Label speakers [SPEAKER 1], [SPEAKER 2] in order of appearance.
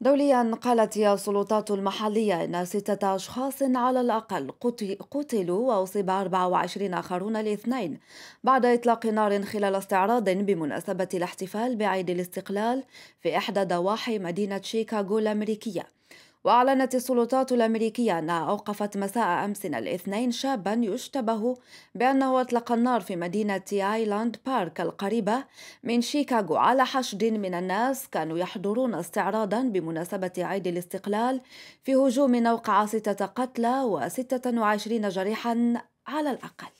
[SPEAKER 1] دوليا قالت السلطات المحلية أن ستة أشخاص على الأقل قتلوا وأصيب 24 آخرون الاثنين بعد إطلاق نار خلال استعراض بمناسبة الاحتفال بعيد الاستقلال في إحدى ضواحي مدينة شيكاغو الأمريكية. وأعلنت السلطات الأمريكية أنها أوقفت مساء أمس الاثنين شابا يشتبه بأنه أطلق النار في مدينة آيلاند بارك القريبة من شيكاغو على حشد من الناس كانوا يحضرون استعراضا بمناسبة عيد الاستقلال في هجوم أوقع ستة قتلى وستة وعشرين جريحا على الأقل.